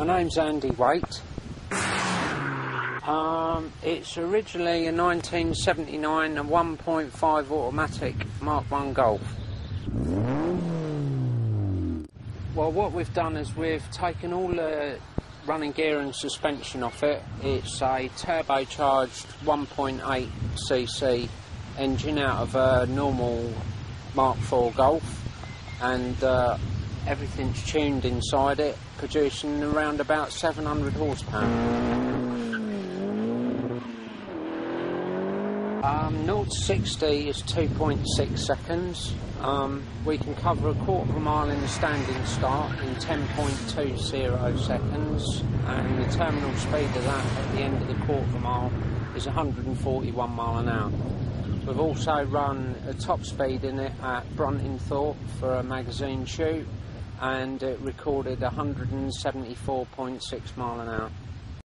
My name's Andy Waite. Um, it's originally a 1979 and 1.5 automatic Mark 1 Golf. Well, what we've done is we've taken all the running gear and suspension off it. It's a turbocharged 1.8cc engine out of a normal Mark IV Golf, and uh, everything's tuned inside it, producing around about 700 horsepower. Um, 0 to 60 is 2.6 seconds. Um, we can cover a quarter of a mile in the standing start in 10.20 seconds, and the terminal speed of that at the end of the quarter of a mile is 141 mile an hour. We've also run a top speed in it at Bruntingthorpe for a magazine shoot, and it recorded 174.6 mile an hour.